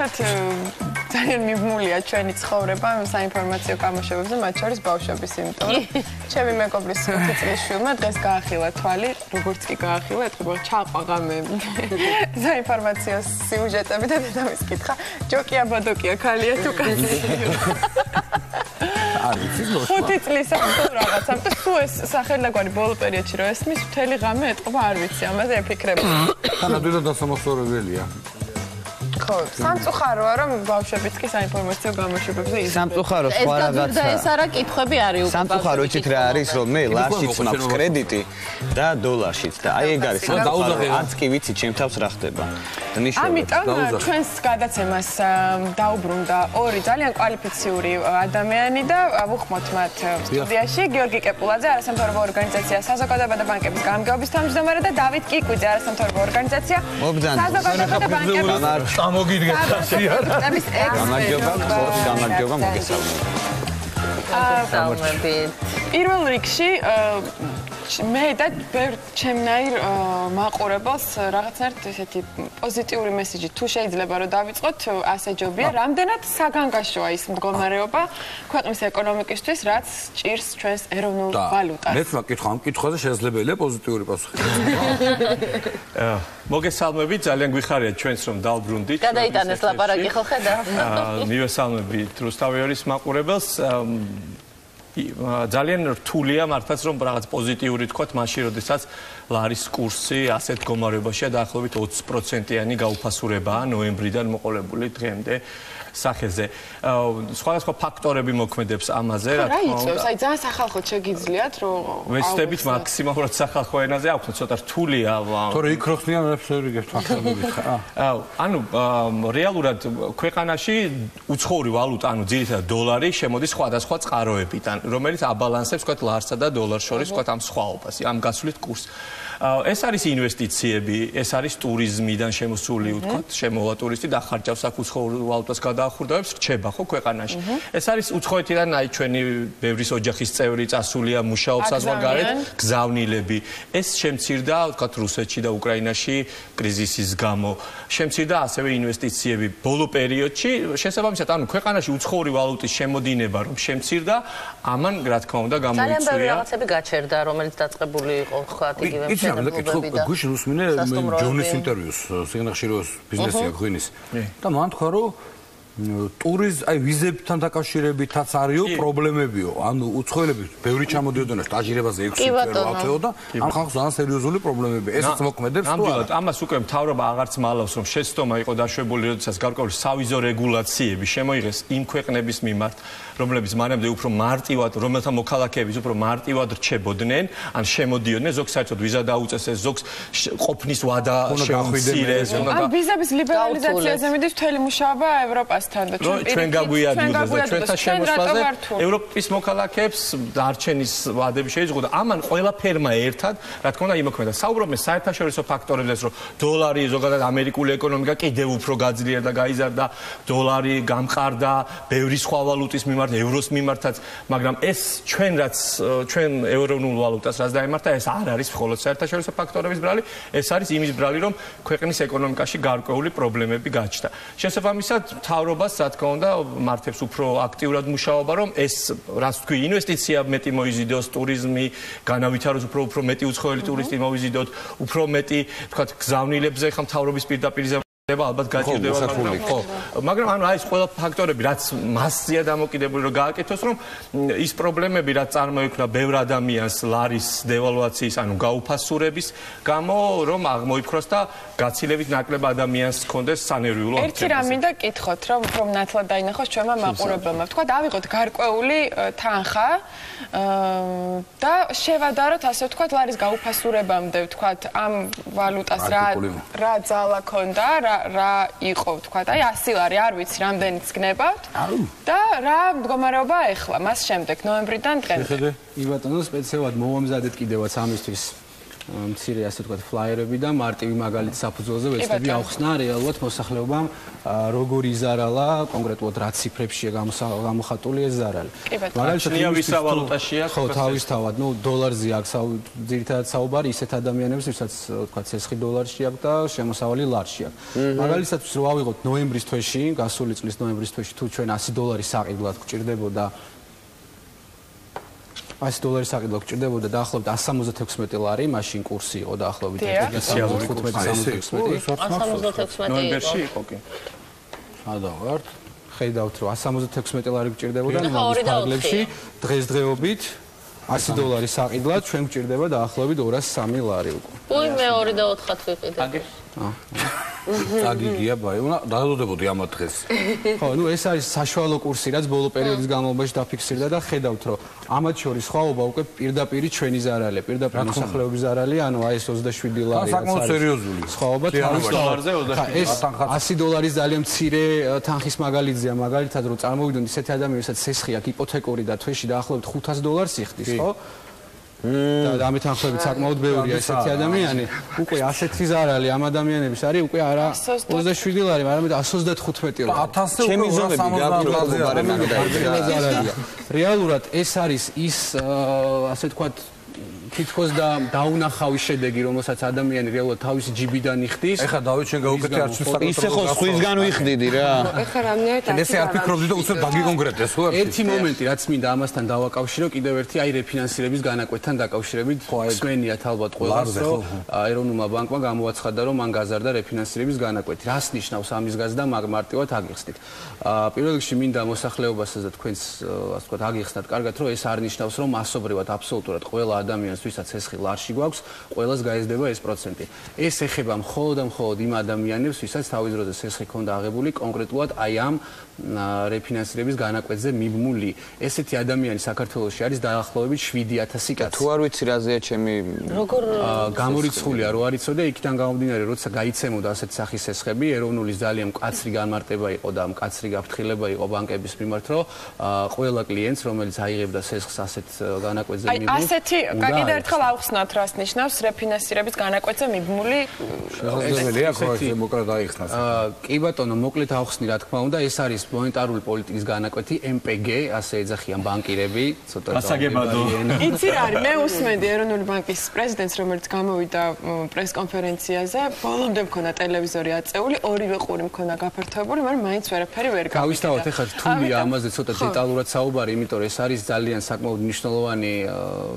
მაგალითად ძალიან მიბმულია ჩვენი ცხოვრება ამ საინფორმაციო გამოშვებებზე, მათ შორის ბავშვების, იმიტომ რომ ჩემი მეგობრის 5 წლის შვილმა დღეს გაახილა თვალი, როგორც კი გაახილა, ეთქება ჩაყვა ღამე საინფორმაციო სიუჟეტები და დედამის კითხა, ჯოკია ბოდოკია ქალია თუ კაცია. არის ის ნოშვა. 5 წლის ახლა რაღაცა და სულ ეს სახელაგვარი ბოლო პერიოდში რო ესმის მთელი ღამე ეთყობა არ ვიცი ამაზე ეფიქრება. თანადუდა დასამახსოვრებელია. ხო, სამწუხაროა რომ ბავშვებიც კი საინფორმაციო გამოშვებებზე იზრდება. სამწუხარო სხვა რაღაცა. და ეს არა კითხვები არის უკვე. სამწუხარო იცით რა არის რომ მე ლარშიც მაქვს კრედიტი და დოლარშიც და აი ეგ არის სამწუხარო. არც კი ვიცი ჩემ თავს რა ხდება. ნიშნავს. ამიტომ ჩვენს გადაცემას დაუბრუნდა ორი ძალიან კვალიფიციური ადამიანი და ვუხმოთ მათ სტუდიაში გიორგი კეპულაძე, არასამთავრობო ორგანიზაცია საზოგადოება და ბანკების გამგეობის თავმჯდომარე და დავით კიკვიძე, არასამთავრობო ორგანიზაცია საზოგადოება და ბანკების გამოგიდგეთ ხასიარ. გამარჯობა, ხორცი გამარჯობა, მოგესალმებით. აა, პირველ რიგში მე და ბევრ ჩემნაირ მაყურებელს რაღაცნაირად ესეთი პოზიტიური მესიჯი თუ შეიძლება რომ დავიწყოთ ასე ჯობია. რამდენად საგანგაშოა ის მდგომარეობა ქვეყნის ეკონომიკისთვის რაც ჭირს ჩვენს ეროვნულ ვალუტას? მეც მაკითხა ამ კითხვაზე შესაძლებელია პოზიტიური პასუხი. მოგესალმები ძალიან გვიხარია ჩვენს რომ დავბრუნდით გადაიტანეს ლაპარაკი ხო ხედა აა მივესალმები რუსთავიორის მაყურებელს ძალიან რთულია მართლაც რომ რაღაც პოზიტიური თქვათ მაშინ როდესაც ლარის კურსი ასეთ გომარებაშია დაახლოებით 20%-იანი გაუფასურებაა ნოემბრიდან მოყოლებული დღემდე სახეზე. სხვადასხვა ფაქტორები მოქმედებს ამაზე, რა თქმა უნდა. რა იცი, აი ძალიან სახალხო შეგიძლიათ, რომ ვეცდებით მაქსიმალურად სახალხო ენაზე აქვთ ცოტა რთულია. თორე იქ როხნიან რეფერიგებს ფაქტორებით ხა. აუ, ანუ რეალურად ქვეყანაში უცხოური ვალუტა, ანუ ძირითადად დოლარი შემოდის სხვადასხვა წყაროებიდან, რომელიც აბალანსებს, ვთქვათ, ლარსა და დოლარს შორის, ვთქვათ, ამ სხვაობას, ამ გასulit კურსს. ეს არის ინვესტიციები, ეს არის ტურიზმიდან შემოსული, ვთქვათ, შემოვა ტურისტი და ხარჯავს აქ უცხოურ ვალუტას გადაახურდავებს, რჩება ხო ქვეყანაში. ეს არის უცხოეთიდან აი ჩვენი ბევრის ოჯახის წევრი წასულია, მუშაობს საზღვარგარეთ, გზავნილები. ეს შემცირდა, ვთქვათ, რუსეთში და უკრაინაში კრიზისის გამო. შემცირდა ასევე ინვესტიციები ბოლო პერიოდში, შესაბამისად, ანუ ქვეყანაში უცხოური ვალუტის შემოდინება რომ შემცირდა, ამან რა თქმა უნდა გამოიწვია. ძალიან ბევრი რაღაცები გაჩერდა, რომელიც დაწყებული იყო, ვთქვათ, იგივე იცი რა მეკითხო გუშინ უსმინე ჯონის ინტერვიუს სიგნახშიროს ბიზნესია ღვინის. და მან თქვა რომ ტურიზ აი ვიზებთან დაკავშირებითაც არისო პრობლემებიო. ანუ უცხოელები ბევრი ჩამოდიოდნენ სტაჟირებაზე 6 თვეო და ამ ხალხს ძალიან სერიოზული პრობლემები ესეც მოქმედებს თუ არა? ამას უკვე მთავრობა აღარც მალავს რომ შეცდომა იყო დაშვებული როდესაც გარკვეული სავიზო რეგულაციები შემოიღეს იმ ქვეყნების მიმართ რომლებიც მანამდე უფრო მარტივად რომელთა მოქალაქეების უფრო მარტივად რჩებოდნენ ან შემოდიოდნენ ზოგ საერთოდ ვიზა დაუწესეს ზოგ ყოფნის ვადა შემოხიდეს ან ვიზების ლიბერალიზაციაზე მიდის მთელი მუშაობა ევროპას ჩვენთან და ჩვენ ჩვენ გაგვიადიოდეს და ჩვენთან შემოსვლაზე ევროპის მოქალაქეებს დარჩენის ვადები შეიზღუდა ამან ყველა ფერმა ერთად რა თქმა უნდა იმოქმედა. საუბრობენ საერთაშორისო ფაქტორებზე რომ დოლარი ზოგადად ამერიკული ეკონომიკა კიდევ უფრო გაძლიერდა გაიზარდა დოლარი გამყარდა ბევრი სხვა ვალუტის მიმართ ევროს მიმართაც მაგრამ ეს ჩვენ რაც ჩვენ ევრონულ ვალუტას რაც დაემართა ეს არ არის მხოლოდ საერთაშორისო ფაქტორების ბრალი ეს არის იმის ბრალი რომ ქვეყნის ეკონომიკაში გარკვეული პრობლემები გაჩნდა. შესაბამისად თავრობა მთავრობას, რა თქმა უნდა, მართებს უფრო აქტიურად მუშაობა, რომ ეს რაც თქვი, ინვესტიცია მეტი მოიზიდოს, ტურიზმი, განავითაროს უფრო უფრო მეტი უცხოელი ტურისტი მოიზიდოთ, უფრო მეტი, თქვა, გზავნილებზე ხა მთავრობის პირდაპირ ება ალბათ გაჭირდება ხო მაგრამ ანუ აი ეს ყველა ფაქტორები რაც მასზეა დამოკიდებული რომ გააკეთოს რომ ის პრობლემები რაც წარმოიქმნა ბევრ ადამიანს ლარის დევალვაციის ანუ გაუფასურების გამო რომ აღმოიფხროს და გაცილებით ნაკლებ ადამიანს ჰქონდეს სანერვიულო ერთი რამ მინდა კითხოთ რომ რომ ნათლად დაინახოს ჩვენმა მაყურებელმა. თქვა დავიღოთ გარკვეული თანხა და შევადაროთ ასე ვთქვა ლარის გაუფასურებამდე. ვთქვა ამ ვალუტას რა რა ძალა ქონდა რა რა იყო თქვა აი 100 ლარი არ ვიცი რამდენიც გნებავთ და რა მდგომარეობა ახლა მას შემდეგ ნოემბრიდან დღემდე. შეხედე. იბატონო სპეციალად მოვამზადეთ კიდევაც ამისთვის მცირე ასე ვთქვათ ფლაიერები და მარტივი მაგალითი საფუძველზე ვეცდები ახსნა რეალურად მოსახლეობამ როგორ იზარალა კონკრეტულად რა ციფრებშია გამოხატული ეს ზარალი. მაგალითად ვის ვალუტაშია? ხო, თავისთავად, ну დოლარზე აქვს ძირითადად საუბარი ისეთ ადამიანებს, ვისაც ვთქვათ ცეცხლი დოლარში აქვს და შემოსავალი ლარში აქვს. მაგალითად, რო ავიღოთ ნოემბრის თვეში, გასული წლის ნოემბრის თვეში თუ ჩვენ 100 დოლარის საყიდლად გვჭირდებოდა 100 დოლარის საყიდლო გჭირდებოდა დაახლოებით 176 ლარი, მაშინ კურსი იყო დაახლოებით 176. 176 ნოემბერში იყო კი. ადა ვარ. ხედავთ რომ 176 ლარი გჭირდებოდა ნოემბერში, დღესდღეობით 100 დოლარის საყიდლად ჩვენ გჭირდება დაახლოებით 203 ლარი უკვე. უი მე 2 და 4 ვიყიდე. აგე. აა აგიგია ბაი, უნდა დაადოდებოდი ამ დღეს. ხო, ნუ ეს არის საშუალო კურსი, რაც ბოლო პერიოდის განმავლობაში დაფიქსირდა და ხედავთ, რომ ამათ შორის სხვაობა უკვე პირდაპირ ჩვენი ზარალია, პირდაპირ მოსახლეობის ზარალია, ანუ აი ეს 27 ლარი. საკმაოდ სერიოზული. სხვაობა 100 დოლარზე 27 100 დოლარის ძალიან მცირე თანხის მაგალითია, მაგალითად რომ წარმოვიდგინოთ ისეთი ადამიანები, ვისაც სესხი აქვს იპოთეკური და თვეში დაახლოებით 500 დოლარს იხდის, ხო? და ამით ახლებთ საკმაოდ ბევრია ესეთი ადამიანი. უკვე ასეთი ზარალი ამ ადამიანების არის უკვე არა 27 ლარი, არამედ 135 ლარი. 1000-ზე უკვე 170 ლარი. რეალურად ეს არის ის ასე თქვათ თითქოს და დაუნახავი შედეგი, რომელსაც ადამიანი რეალურად თავისი ჯიბიდან იხდის. ეხლა დავით შენ გაუკეთე არც საკუთარ ისე ხო სხვისგან ვიხდიდი რა. ეხლა რამდენად ასე არ ფიქრობდი და უცებ დაგიკონკრეტეს ხო? ერთი მომენტი რაც მინდა ამასთან დავაკავშირო, კიდევ ერთი აი რეფინანსირების განაკვეთთან დაკავშირებით. ხმენიათ ალბათ ყველას, რომ ეროვნულმა ბანკმა გამოაცხადა, რომ მან გაზარდა რეფინანსირების განაკვეთი. რას ნიშნავს ამის გაზრდა მარტივად აგიხსნით. აა პირველ რიგში მინდა მოსახლეობასაც და თქვენს ასე ვთქვათ აგიხსნათ კარგად, რომ ეს არ ნიშნავს, რომ მასობრივად აბსოლუტურად ყველა ადამიანს ადამიანს, ვისაც ეს ხილარში გვაქვს, ყოველას გაიზრდება ეს პროცენტი. ეს ეხება მხოლოდ და მხოლოდ იმ ადამიანებს, ვისაც თავის დროზე სესხი ქონდა აღებული კონკრეტულად აი ამ რეფინანსირების განაკვეთზე მიბმული. ესეთი ადამიანი საქართველოში არის დაახლოებით 7000 კაცი. თუ არ ვიცი რაზეა ჩემი როგორ გამორიცხულია, რო არიცო და იქიდან გამომდინარე, როცა გაიცემოდა ასეთი სახის სესხები, ეროვნული ძალიან მკაცრი განმარტება იყო და მკაცრი გაფრთხილება იყო ბანკების მიმართ, რომ ყველა კლიენტს, რომელიც აიღებდა სესხს ასეთ განაკვეთზე მიბმულ. აი ასეთი კიდევ ერთხელ ავხსნათ რას ნიშნავს რეფინანსირების განაკვეთზე მიბმული. შესაძლებელია ხო ეს მოკლედ აიხსნას. აა კი ბატონო, მოკლედ ავხსნი რა თქმა უნდა, ეს არის მონეტარული პოლიტიკის განაკვეთი MPG, ასე ეძახიან ბანკირები, ცოტა ასაგებადო. იცი რა არის, მე უსმენდი ეროვნული ბანკის პრეზიდენტს, რომელიც გამოვიდა პრესკონფერენციაზე, ბოლომდე მქონდა ტელევიზორი აწეული, ორივე ყური მქონდა გაფართოებული, მაგრამ მაინც ვერაფერი ვერ გავიგე. თავისთავად ეხლა რთულია ამაზე ცოტა დეტალურად საუბარი, იმიტომ რომ ეს არის ძალიან საკმაოდ მნიშვნელოვანი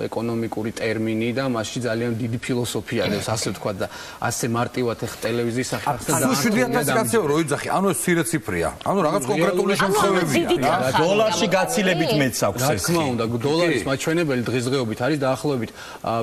ეკონომიკური ტერმინი და მასში ძალიან დიდი ფილოსოფია არის, ასე ვთქვა და ასე მარტივად ეხ ტელევიზიის სახარხზე და 7000 კაცი რო იძახი, ანუ ეს ცირე ციფრია. ანუ რაღაც კონკრეტული შემთხვევებია. დოლარში გაცილებით მეც აქვს ეს. რა თქმა უნდა, დოლარის მაჩვენებელი დღესდღეობით არის დაახლოებით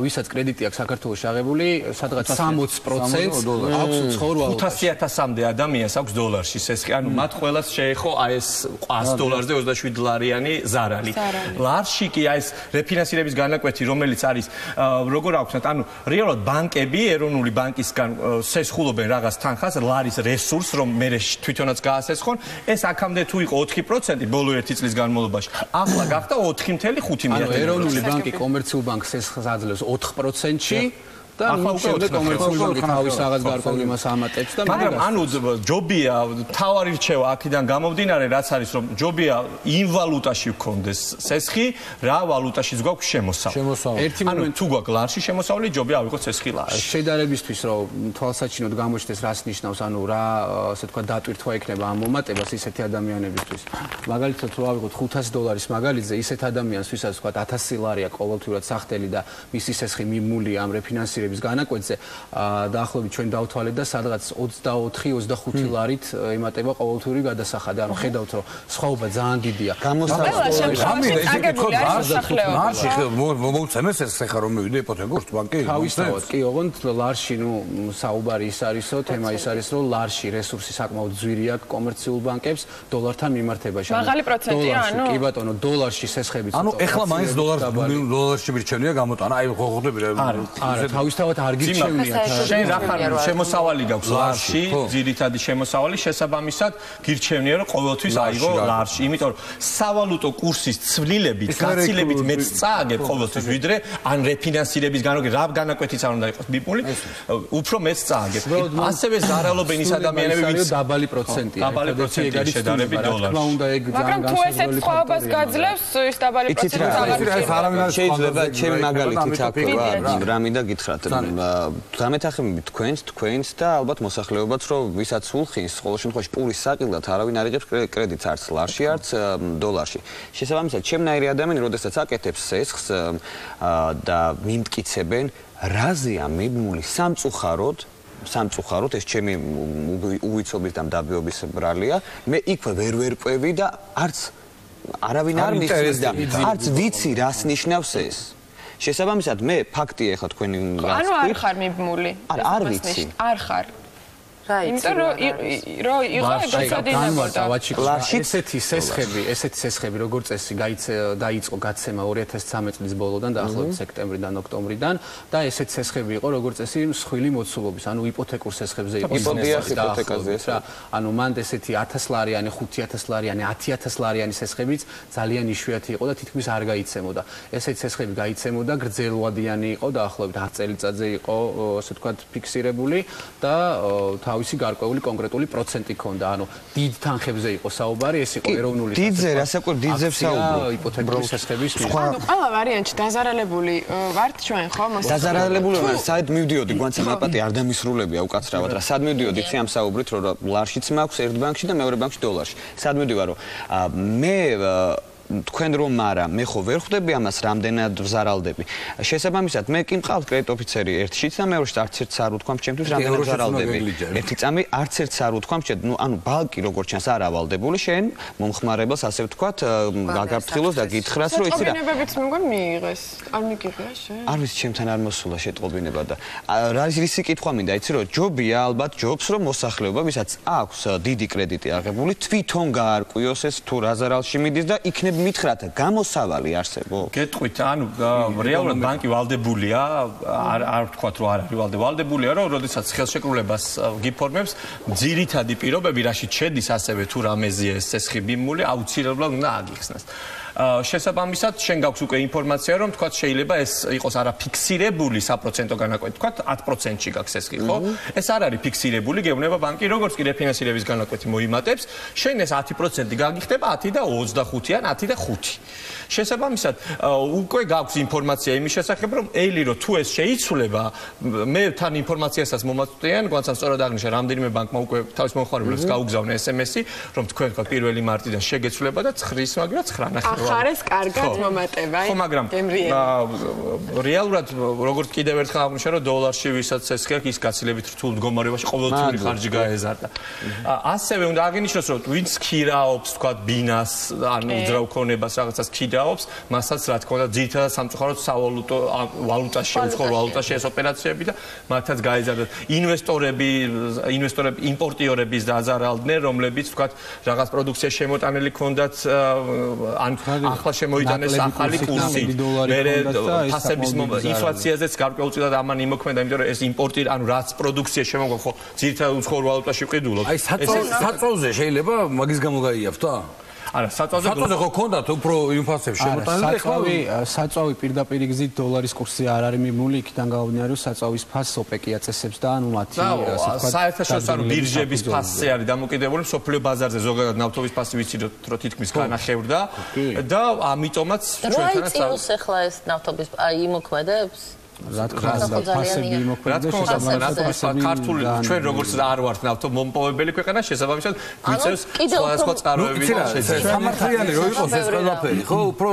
ვისაც კრედიტი აქვს საქართველოს აღებული, სადღაც 60% აქვს ცხოვრვალ 500000-მდე ადამიანს აქვს დოლარში სესხი. ანუ მათ ყველას შეეხო აი ეს 100 დოლარზე 27 ლარიანი ზარალი. ლარში კი აი ეს რეფინანსირების განაკვეთი, რომელიც არის როგორ აქვთ, ანუ რეალურად ბანკები, ეროვნული ბანკისგან სესხულობენ რაღაც თანხას, ლარის რესურს, რომ მე თვითონაც გაასესხონ, ეს აქამდე თუ იყო 4% ბოლო 1 წლის განმავლობაში, ახლა გახდა 4.5 მილიარდი. ანუ ეროვნული ბანკი კომერციულ ბანკს ეს აძლევს 4%-ში. და ახლა უკვე კომერციული ბანკი თავის რაღაც გარკვეულ იმას ამატებს და მაგრამ ანუ ჯობია თავარი რჩევა აქედან გამომდინარე რაც არის რომ ჯობია იმ ვალუტაში გქონდეს სესხი რა ვალუტაშიც გვაქვს შემოსავალი. ერთი მომენტი თუ გვაქვს ლარში შემოსავალი ჯობია ავიღოთ სესხი ლარში. შედარებისთვის რომ თვალსაჩინოდ გამოჩნდეს რას ნიშნავს ანუ რა ასე თქვა დატვირთვა იქნება ამ მომატებას ისეთი ადამიანებისთვის. მაგალითად თუ ავიღოთ 500 დოლარის მაგალითზე ისეთ ადამიანს ვისაც თქვა 1000 ლარია ყოველთვიურად სახტელი და მისი სესხი მიმული ამ რეფინანსირების ხმების განაკვეთზე დაახლოებით ჩვენ დავთვალეთ და სადღაც 24-25 ლარით ემატება ყოველთვიური გადასახადი. ანუ ხედავთ რომ სხვაობა ძალიან დიდია. მარში მოუცემეს ეს ხა რომ მივიდე იპოთეკურს ბანკი? თავისთავად კი ოღონდ ლარში ნუ საუბარი ის არისო, თემა ის არის რომ ლარში რესურსი საკმაოდ ძვირი აქვს კომერციულ ბანკებს დოლართან მიმართებაში. მაღალი პროცენტია ანუ? კი ბატონო, დოლარში სესხები ანუ ეხლა მაინც დოლარს დოლარში მირჩენია გამოტანა. აი ხო ხვდები რა. არა, თავის უბრალოდ არ გირჩევნიათ. შენ რა ხარ? შემოსავალი გაქვს ლარში, ძირითადი შემოსავალი. შესაბამისად გირჩევნია რომ ყოველთვის აიღო ლარში, იმიტომ რომ სავალუტო კურსის ცვლილებით, გაცილებით მეც წააგებ ყოველთვის ვიდრე ან რეფინანსირების განროგი რა განაკვეთიც არ უნდა იყოს ბიპული, უფრო მეც წააგებ. ასევე ზარალობენ ის ადამიანები, ვინც დაბალი პროცენტია. დაბალი პროცენტია შედარებით დოლარში. რა უნდა ეგ ძალიან მაგრამ თუ ესეთ სხვაობას გაძლევს ის დაბალი პროცენტი შეიძლება ჩემი მაგალითით აქ რამი და გითხრათ დამეთახმებით თქვენს თქვენს და ალბათ მოსახლეობაც რომ ვისაც ულხინს ყოველ შემთხვევაში პურის საყიდად არავინ არ იღებს კრედიტს არც ლარში არც დოლარში. შესაბამისად ჩემნაირი ადამიანი როდესაც აკეთებს სესხს და მიმტკიცებენ რაზეა მიბმული სამწუხაროდ სამწუხაროდ ეს ჩემი უვიცობის და მდაბიობის ბრალია მე იქვე ვერ ვერყვევი და არც არავინ არ მისმის და არც ვიცი რას ნიშნავს ეს შესაბამისად მე ფაქტია ხო თქვენი რა ანუ არ ხარ მიბმული არ არ ვიცი. არ ხარ რა იცი რომ რომ იყო ეპიზოდინებოდა ესეთი სესხები ესეთი სესხები როგორც წესი დაიწყო გაცემა 2013 წლის ბოლოდან დაახლოებით სექტემბრიდან ოქტომბრიდან და ესეთი სესხები იყო როგორც წესი მსხვილი მოცულობის ანუ იპოთეკურ სესხებზე იყო იპოთეკაზე რა. ანუ მანდ ესეთი 1000 ლარიანი 5000 ლარიანი 10000 ლარიანი სესხებიც ძალიან იშვიათი იყო და თითქმის არ გაიცემოდა. ესეთი სესხები გაიცემოდა გრძელვადიანი იყო დაახლოებით 10 წელიწადზე იყო ასე ვთქვათ ფიქსირებული და თავისი გარკვეული კონკრეტული პროცენტი ქონდა. ანუ დიდ თანხებზე იყო საუბარი, ეს იყო ეროვნული დიდზე, რასაკვირ დიდზე საუბარი. იპოთეკური შესხების სხვა. ანუ ყველა ვარიანტი დაზარალებული ვართ ჩვენ ხო? დაზარალებული ვარ, საერთოდ მივდიოდი გვანცა მაპატი არ დამისრულებია უკაცრავად რა. სად მივდიოდი ცი ამ საუბრით, რომ ლარშიც მაქვს ერთ ბანკში და მეორე ბანკში დოლარში. სად მივდივარ, რომ მე თქვენ რომ მარა მე ხო ვერ ხვდები ამას რამდენად ვზარალდები? შესაბამისად მე კი მყავთ კრედიტ ოფიცერი ერთშიც და მეორეში არც ერთს არ უთქვამ ჩემთვის რამდენად ვზარალდები? ერთი წამი არც ერთს არ უთქვამ ჩემ ნუ ანუ ბალკი როგორ ჩანს არ ავალდებული შენ მომხმარებელს ასე ვთქვათ გაგაფრთხილოს და გითხრას რომ იცი რა შეტყობინებებით მოგონ მიიღეს არ მიგიღია შენ. არ ვიცი ჩემთან არ მოსულა შეტყობინება და რა ის კითხვა მინდა იცი რომ ჯობია ალბათ ჯობს რომ მოსახლეობა ვისაც აქვს დიდი კრედიტი აღებული თვითონ გაარკვიოს ეს თუ რა ზარალში მიდის და იქნებ მითხრათ გამოსავალი არსებობს? გეტყვით, ანუ რეალურად ბანკი ვალდებულია, არ არ ვთქვათ რომ არ არის ვალდე, ვალდებულია რომ როდესაც ხელშეკრულებას გიფორმებს, ძირითადი პირობები, რაშიც შედის ასევე თუ რამეზია ეს სესხიბიმული, აუცილებლად უნდა აგიხსნას. შესაბამისად შენ გაქვს უკვე ინფორმაცია რომ თქვა შეიძლება ეს იყოს არა ფიქსირებული საპროცენტო განაკვეთი თქვა 10%-ში გაქვს ეს კი ხო? ეს არ არის ფიქსირებული გეუბნება ბანკი როგორც კი რეფინანსირების განაკვეთი მოიმატებს შენ ეს 10% გაგიხდება 10 და 25 ან 10 და 5 შესაბამისად უკვე გაქვს ინფორმაცია იმის შესახებ რომ ელირო თუ ეს შეიცვლება მე თან ინფორმაციასაც მომაწვდიან გვანცან სწორად აღნიშნა რამდენიმე ბანკმა უკვე თავის მომხმარებლებს გაუგზავნა SMS-ი რომ თქვენ თქვა 1 მარტიდან შეგეცვლება და 9-ის მაგრამ 9 ნახევარი ახარეს კარგად მომატება ხო მაგრამ რეალურად როგორც კიდევ ერთხელ აღნიშნა რომ დოლარში ვისაც ეს ხერხი ის გაცილებით რთულ მდგომარეობაში ყოველწლიური ხარჯი გაეზარდა. ასევე უნდა აღინიშნოს რომ ვინც ქირაობს თქვა ბინას ან უძრავ ქონებას რაღაცას ქიდა ჭიდაობს, მასაც რა თქმა უნდა ძირითადად სამწუხაროდ სავალუტო ვალუტაში, უცხოურ ვალუტაში ეს ოპერაციები და მათაც გაიზარდა. ინვესტორები, ინვესტორები, იმპორტიორების დაზარალდნენ, რომლებიც ვთქვათ, რაღაც პროდუქცია შემოტანილი ქონდათ ან ახლა შემოიტანეს ახალი კურსი. მერე ფასების ინფლაციაზეც გარკვეულწილად ამან იმოქმედა, იმიტომ რომ ეს იმპორტი, ანუ რაც პროდუქცია შემოგვა ხო ძირითადად უცხოურ ვალუტაში ვყიდულობ. აი საწოლზე შეიძლება მაგის გამო გაიაფთა? არა, საწვავზე საწვავზე ხო ქონდათ უფრო ინფლაციებს შემოტანილი ხო? საწვავი, საწვავი პირდაპირ გზით დოლარის კურსი არ არის მიმული, იქიდან გამომდინარე, რომ საწვავის ფასს ოპეკი აწესებს და ანუ მათი ასე ვთქვათ, საერთაშორისო ანუ ბირჟების ფასზე არის დამოკიდებული, სოფლიო ბაზარზე ზოგადად ნავთობის ფასი ვიცი რომ თითქმის განახევრდა და ამიტომაც ჩვენთანაც რა იწიოს ახლა ეს ნავთობის აი იმოქმედებს? რა თქმა უნდა ფასები იმოქმედებს შესაბამისად ქართული ჩვენ როგორც არ ვართ ნავთო მომპოვებელი ქვეყანა შესაბამისად გვიწევს სხვადასხვა წყაროები შეძლება სამართლიანი რო იყოს ეს ყველაფერი ხო უფრო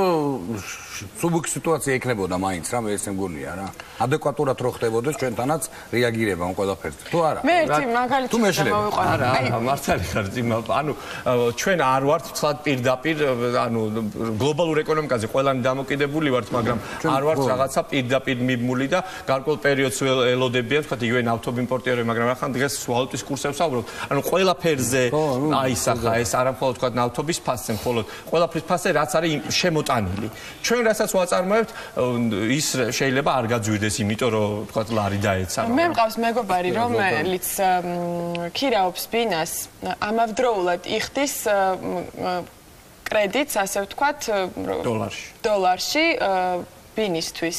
სუბუქი სიტუაცია იქნებოდა მაინც რა მე ესე მგონია რა. ადეკვატურად რო ხდებოდეს ჩვენთანაც რეაგირება ამ ყველაფერზე. თუ არა? მე ერთი მაგალითი მოვიყვანა არა მართალი ხარ ძიმა. ანუ ჩვენ არ ვართ ცლად პირდაპირ ანუ გლობალურ ეკონომიკაზე ყველანი დამოკიდებული ვართ მაგრამ არ ვართ რაღაცა პირდაპირ მიმმული მიღებული და გარკვეულ პერიოდს ველოდებიან, თქვა იგივე ნავთობ იმპორტიორები, მაგრამ ახლა დღეს ვალუტის კურსებს ავბრობთ. ანუ ყველაფერზე აისახა ეს არამხოლოდ თქვა ნავთობის ფასზე, მხოლოდ. ყველაფრის ფასზე რაც არის შემოტანილი. ჩვენ რასაც ვაწარმოებთ, ის შეიძლება არ გაძვირდეს, იმიტომ რომ თქვა ლარი დაეცა. მე მყავს მეგობარი, რომელიც ქირაობს ბინას, ამავდროულად იხდის კრედიტს, ასე ვთქვათ, დოლარში. დოლარში ბინისთვის.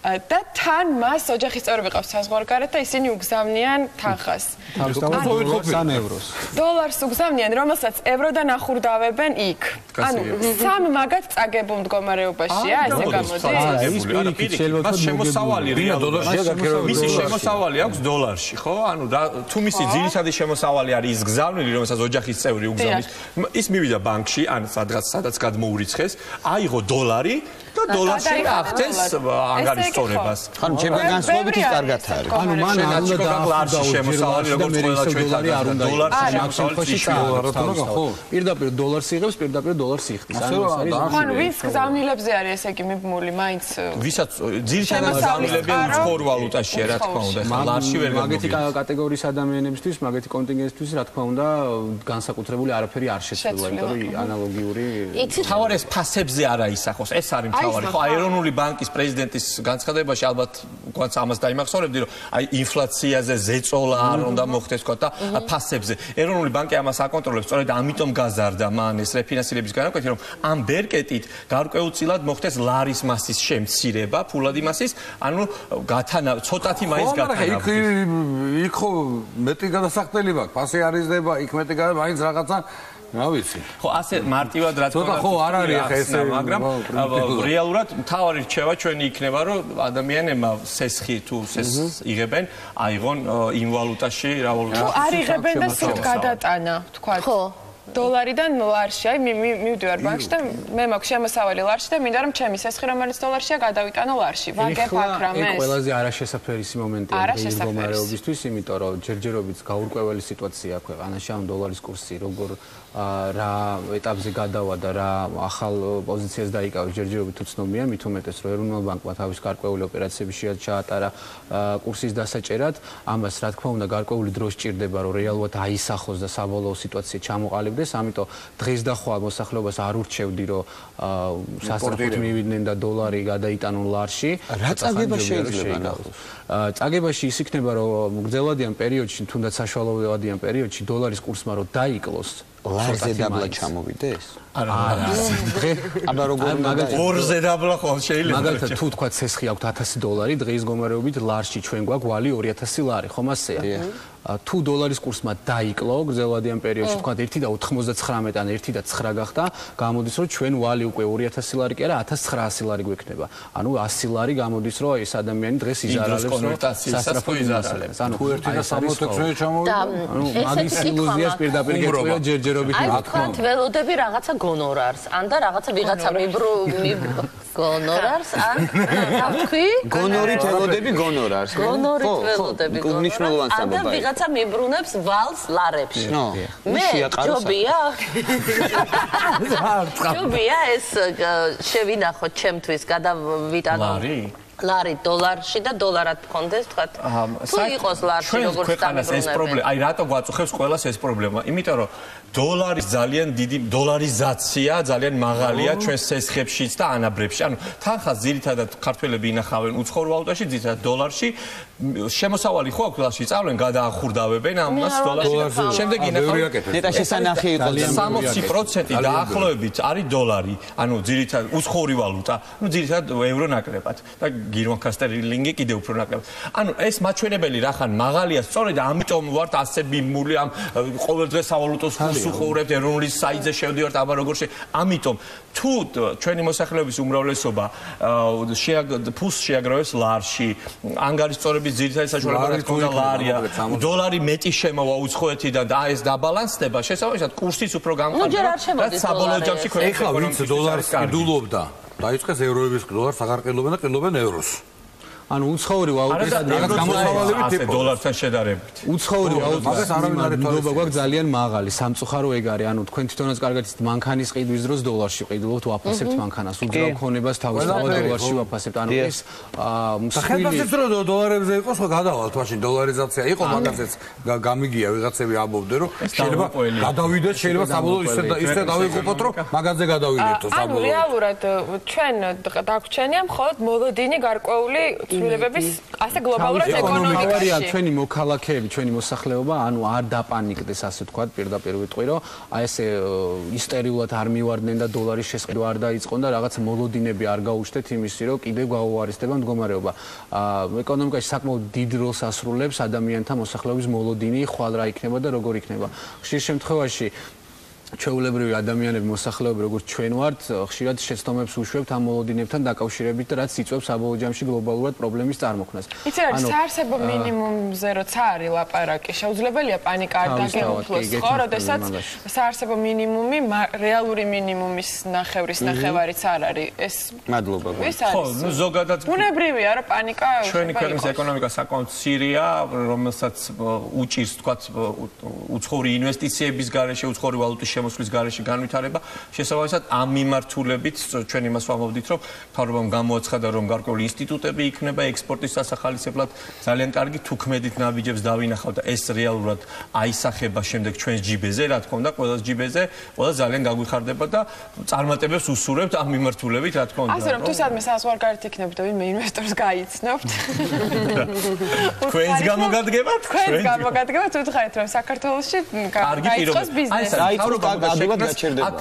და თან მას ოჯახის წევრები ყავს საზღვარგარეთ და ისინი უგზავნიან თანხას. 3 ევროს. დოლარს უგზავნიან, რომელსაც ევროდან ახურდავებენ იქ. ანუ სამ მაგათ წაგებულ მდგომარეობაშია, ესე გამოდის. აა, ის პირიქით შეიძლება მას შემოსავალი დოლარშია გაქერავებული. მისი შემოსავალი აქვს დოლარში, ხო? ანუ თუ მისი ძირითადი შემოსავალი არის ის გზავნილი, რომელსაც ოჯახის წევრი უგზავნის, ის მივიდა ბანკში, ან სადღაც სადაც გადმოურიცხეს, აიღო დოლარი და დოლარში ახდენს ანგარის სწორებას. ანუ ჩემგან განსხვავებით ის კარგად არის. ანუ მან უნდა დაახლოებით შემოსავალი როგორც ყველა ჩვენი არ უნდა დოლარში შემოსავალი დოლარად ხო? პირდაპირ დოლარს იღებს, პირდაპირ დოლარს იხდის. ანუ ანუ ვის გზავნილებზე არის ესე იგი მიბმული მაინც ვისაც ძირითადად გზავნილები უცხოურ ვალუტაშია რა თქმა უნდა. ხა ლარში ვერ მაგეთი კატეგორიის ადამიანებისთვის, მაგეთი კონტინგენტისთვის რა თქმა უნდა განსაკუთრებული არაფერი არ შეცვლა, იმიტომ რომ ანალოგიური თავარ ეს ფასებზე არა ისახოს. ეს არის თავარი. ხო, აერონული ბანკის პრეზიდენტის განცხადებაში ალბათ თქვაც ამას დაიმახსოვრებდი რომ აი ინფლაციაზე ზეწოლა არ უნდა მოხდეს თქვა და ფასებზე ეროვნული ბანკი ამას აკონტროლებს სწორედ ამიტომ გაზარდა მან ეს რეფინანსირების განაკვეთი რომ ამ ბერკეტით გარკვეულწილად მოხდეს ლარის მასის შემცირება ფულადი მასის ანუ გათანა ცოტათი მაინც გათანა იქ იქ ხო მეტი გადასახდელი მაქვს ფასი არიზდება იქ მეტი გადა მაინც რაღაცა რა ვიცი. ხო, ასე მარტივად რა თქმა უნდა. ხო, არ არის ახლა ესე, მაგრამ რეალურად მთავარი რჩევა ჩვენი იქნება, რომ ადამიანებმა სესხი თუ სეს იღებენ, აიღონ იმ ვალუტაში, რა ვალუტაში. თუ არ იღებენ და სულ გადატანა, თქვა. ხო. დოლარიდან ლარში, აი მივდივარ ბანკში და მე მაქვს შემოსავალი ლარში და მინდა რომ ჩემი სესხი რომელიც დოლარშია გადავიტანო ლარში. ვაგებ აქ რამეს. ეს ყველაზე არაშესაფერისი მომენტია მდგომარეობისთვის, იმიტომ რომ ჯერჯერობით გაურკვეველი სიტუაცია ქვეყანაში, ამ დოლარის კურსი როგორ რა ეტაპზე გადავა და რა ახალ პოზიციას დაიკავეს ჯერჯერობით უცნობია მით უმეტეს რომ ეროვნულ ბანკმა თავის გარკვეული ოპერაციები შეაჩაატარა კურსის დასაჭერად. ამას რა თქმა უნდა გარკვეული დრო სჭირდება რომ რეალურად აისახოს და საბოლოო სიტუაცია ჩამოყალიბდეს. ამიტომ დღეს და ხვალ მოსახლეობას არ ურჩევდი რომ სასწრაფოდ მივიდნენ და დოლარი გადაიტანონ ლარში. რა წაგება შეიძლება ნახოს? წაგებაში ის იქნება რომ გრძელვადიან პერიოდში თუნდაც საშუალოვადიან პერიოდში დოლარის კურსმა რომ დაიკლოს ლარზე დაბლა ჩამოვიდეს? არა, არა. აბა როგორ მაგალითად ორზე დაბლა ხო შეიძლება? მაგალითად თუ თქვა ცესხი აქვს 1000 დოლარი, დღის გომარეობით ლარში ჩვენ გვაქვს ვალი 2000 ლარი, ხომ ასეა? თუ დოლარის კურსმა დაიკლო გრძელვადიან პერიოდში, თქვა 1.99 ან 1.9 გახდა, გამოდის რომ ჩვენ ვალი უკვე 2000 ლარი კი არა 1900 ლარი გვექნება. ანუ 100 ლარი გამოდის რომ ეს ადამიანი დღეს იზარალებს რომ სასწრაფო იზარალებს. ანუ თუ 1.66 ჩამოვიდა, ანუ მაგის ილუზიას პირდაპირ გეწევა ჯერჯერობით რა თქმა უნდა. აი, თქვა ველოდები რაღაცა გონორარს, ან და რაღაცა ვიღაცა მიბრუ გონორარს ან თქვი? გონორით ველოდები გონორარს. გონორით ველოდები გონორარს. ან და ვიღაცა მიბრუნებს ვალს ლარებში. მე ჯობია. ჯობია ეს შევინახო ჩემთვის გადავიტანო ლარი. ლარი დოლარში და დოლარად მქონდეს თქვა თუ იყოს ლარში როგორც ქვეყანას ეს პრობლემა აი რატო გვაწუხებს ყველას ეს პრობლემა? იმიტომ რომ დოლარის ძალიან დიდი დოლარიზაცია ძალიან მაღალია ჩვენ სესხებშიც და ანაბრებში. ანუ თანხას ძირითადად ქართველები ინახავენ უცხოურ ვალუტაში ძირითადად დოლარში. შემოსავალი ხო აქვს ლარში წავლენ გადაახურდავებენ ამას დოლარში შემდეგ ინახავენ ნეტა შესანახი იყო 60% დაახლოებით არის დოლარი. ანუ ძირითადად უცხოური ვალუტა. ну ძირითადად ევრო ნაკლებად. და გირვანკა სტერლინგი კიდე უფრო ნაკლებად. ანუ ეს მაჩვენებელი რახან მაღალია, სწორედ ამიტომ ვართ ასე ბიმული ამ ყოველდღე სავალუტოს კურსს უყურებთ ეროვნული საიტზე შევდივართ აბა როგორ შე ამიტომ თუ ჩვენი მოსახლეობის უმრავლესობა ფულს შეაგროვებს ლარში, ანგარის სწორების ძირითადი საშუალება რა თქმა უნდა ლარია, დოლარი მეტი შემოვა უცხოეთიდან და ეს დაბალანსდება, შესაძლოა კურსიც უფრო შემოდის დოლარი. საბოლოო ჯამში ქვეყნის ეკონომიკის დოლარის ყიდულობდა. დაიწყეს ევროების დოლარს აღარ ყიდულობენ და ყიდულობენ ევროს. ანუ უცხოური ვალუტის რაღაც გამოხმაურებით ტიპი დოლართან შედარებით. უცხოური ვალუტის ნდობა გვაქვს ძალიან მაღალი, სამწუხარო ეგ არის. ანუ თქვენ თვითონაც კარგად იცით მანქანის ყიდვის დროს დოლარში ყიდულობთ, ვაფასებთ მანქანას. უძრავ ქონებას თავისთავად დოლარში ვაფასებთ. ანუ ეს აა მსხვილი ხელფასებს რო დოლარებზე იყოს, ხო გადავალთ მაშინ დოლარიზაცია იყო მაგაცაც გამიგია ვიღაცები ამბობდნენ რომ შეიძლება გადავიდეთ შეიძლება საბოლოო ისე ისე დავიღუპოთ რომ მაგაზე გადავიდეთ საბოლოო. ანუ რეალურად ჩვენ დაგვრჩენია მხოლოდ მოლოდინი გარკვეული ცვლილებების ასე გლობალურად ეკონომიკაში. ჩვენი მოქალაქეები, ჩვენი მოსახლეობა, ანუ არ დაპანიკდეს ასე თქვა პირდაპირ ვიტყვი რომ აი ესე ისტერიულად არ მივარდნენ და დოლარის შესყიდვა არ დაიწყონ და რაღაც მოლოდინები არ გაუჩნდეთ იმისი რომ კიდევ გაუარესდება მდგომარეობა. აა ეკონომიკაში საკმაოდ დიდ როლს ასრულებს ადამიანთა მოსახლეობის მოლოდინი, ხვალ რა იქნება და როგორ იქნება. ხშირ შემთხვევაში ჩვეულებრივი ადამიანები მოსახლეობები როგორც ჩვენ ვართ ხშირად შეცდომებს უშვებთ ამ მოლოდინებთან დაკავშირებით და რაც იწვევს საბოლოო ჯამში გლობალურად პრობლემის წარმოქმნას. იცი რა საარსებო მინიმუმზე როცა არის ლაპარაკი. შეუძლებელია პანიკა არ დაგეუფლოს ხო როდესაც საარსებო მინიმუმი რეალური მინიმუმის ნახევრის ნახევარიც არ არის. ეს მადლობა ხო ნუ ზოგადად ბუნებრივია რა პანიკა ჩვენი ქვეყნის ეკონომიკა საკმაოდ ცირია რომელსაც უჭირს თქვა უცხოური ინვესტიციების გარეშე უცხოური ვალუტის შემოსვლის გარეშე განვითარება. შესაბამისად ამ მიმართულებით ჩვენ იმას ვამბობდით რომ თავრობამ გამოაცხადა რომ გარკვეული ინსტიტუტები იქნება ექსპორტის სასახალისებლად. ძალიან კარგი თუქმედით ნაბიჯებს დავინახავ და ეს რეალურად აისახება შემდეგ ჩვენს ჯიბეზე რა თქმა უნდა ყველას ჯიბეზე ყველა ძალიან გაგვიხარდება და წარმატებებს უსურვებთ ამ მიმართულებით რა თქმა უნდა ასე რომ თუ სადმე საზღვარგარეთ იქნებით და ვინმე ინვესტორს გაიცნობთ. თქვენს გამოგადგებათ? თქვენს გამოგადგებათ უთხარით რომ საქართველოსში გაიწყოს ბიზნესი აი თუ ადვილად გაჩერდება. აქ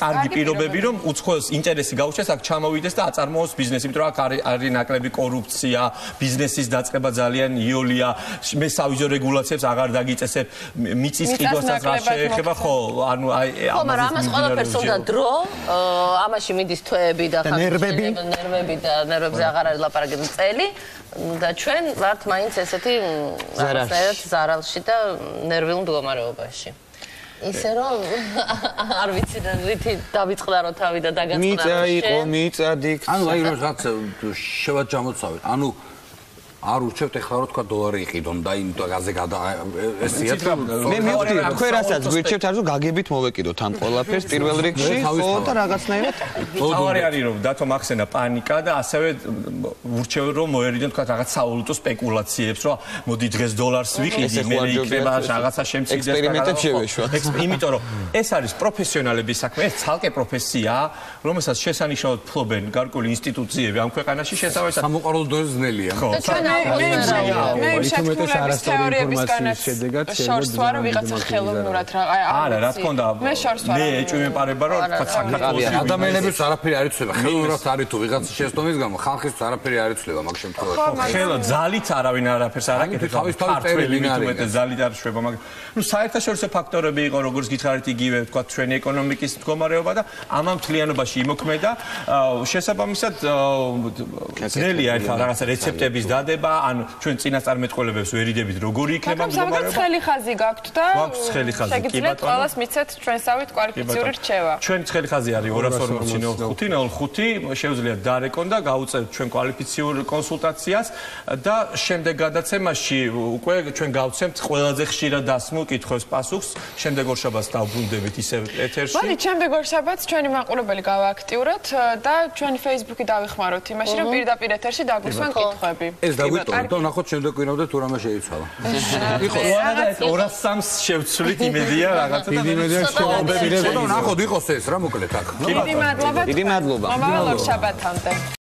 კარგი პირობები რომ უცხოეს ინტერესი გაუჩეს, აქ ჩამოვიდეს და აწარმოოს ბიზნესი, იმიტომ რომ აქ არის ნაკლები კორუფცია, ბიზნესის დაწყება ძალიან იოლია, მე სავიზო რეგულაციებს აღარ დაგიწესებ, მიწის ყიდვასაც რა შეეხება, ხო, ანუ აი ხო, მაგრამ ამას ყველაფერს უნდა დრო, ამაში მიდის თვეები და ნერვები, ნერვები და ნერვებზე აღარ არის ლაპარაკი წელი. და ჩვენ ვართ მაინც ესეთი რაღაცნაირად ზარალში და ნერვიულ მდგომარეობაში. ისე რომ არ ვიცი და რითი დავიწყდა რომ თავი და დაგაწყდა მიწა იყო მიწა დიქ ანუ აი რომ რაც შევაჯამოცავი ანუ არ უჩევთ ახლა რო თქვა დოლარი იყიდონ და იმ გაზე გადა ესია მე მივხვდი თქვენ რასაც გვირჩევთ არ ზუ გაგებით მოვეკიდოთ ამ ყველაფერს პირველ რიგში ხო და რაღაცნაირად თავარი არის რომ დათო მახსენა პანიკა და ასევე ურჩევ რომ მოერიდონ თქვა რაღაც საულუტო სპეკულაციებს რომ მოდი დღეს დოლარს ვიყიდი მე იქნება რაღაცა შემცირდეს და ექსპერიმენტებს შევეშვა. იმიტომ რომ ეს არის პროფესიონალების საქმე ეს ცალკე პროფესიაა რომელსაც შესანიშნავად ფლობენ გარკვეული ინსტიტუციები ამ ქვეყანაში შესაძლოა სამოყარულო დონეზე ძნელია ხო მე შეთქმულების თეორიებისგანაც შორს ვარ ვიღაცა ხელოვნურად რა არა რა თქმა უნდა მე შორს ვარ მე ეჭვმეპარება რომ თქვა საქართველოს ადამიანებს არაფერი არ იცლება ხელოვნურად არის თუ ვიღაცა შეცდომის გამო ხალხის არაფერი არ იცლება მაგ შემთხვევაში. ხელო ძალით არავინ არაფერს არ აკეთებს თავის თავის წერილი არის ძალით არ შვება მაგ ნუ საერთაშორისო ფაქტორები იყო როგორც გითხარით იგივე თქვა ჩვენი ეკონომიკის მდგომარეობა და ამამ თლიანობაში იმოქმედა შესაბამისად ძნელია ახლა რაღაცა რეცეპტების დადება, ან ჩვენ წინასწარმეტყველებებს ვერიდებით როგორი იქნება მდგომარეობა. მაგრამ ცხელი ხაზი გაქვთ და გვაქვს ცხელი ხაზი, კი ბატონო. შეგიძლიათ ყველას მიცეთ ჩვენსავით კვალიფიციური რჩევა. ჩვენ ცხელი ხაზი არის 245 შეუძლიათ დარეკონ და გაუწევთ ჩვენ კვალიფიციურ კონსულტაციას და შემდეგ გადაცემაში უკვე ჩვენ გავცემთ ყველაზე ხშირად დასმულ კითხვებს პასუხს. შემდეგ ორშაბათს დავბრუნდებით ისე ეთერში. მოდი შემდეგ ორშაბათს ჩვენი მაყურებელი გავააქტიუროთ და ჩვენი Facebook-ი დავიხმაროთ იმაში რომ პირდაპირ ეთერში დაგვისვენ კითხვები. ეს დაგვიტოვოთ და ნახოთ შემდეგ ვინაუდე თუ რამე შეიცვალა. იყო 200-300-ს შევცვლით იმედია რაღაცა და დიდი იმედია შევცვლით. ნახოთ იყოს ეს რა მოკლედ აქ. დიდი მადლობა. დიდი მადლობა. მომავალ შაბათამდე.